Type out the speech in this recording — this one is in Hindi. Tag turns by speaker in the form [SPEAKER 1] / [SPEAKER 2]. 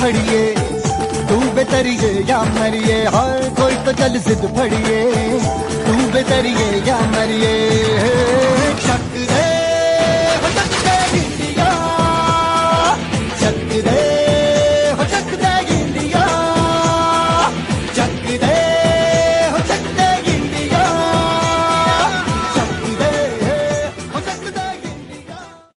[SPEAKER 1] फड़िए, तू बेतरिए या मरिए, हर कोई तो चल जिद फड़िए, तू बेतरिए या मरिए। शक्ति दे शक दे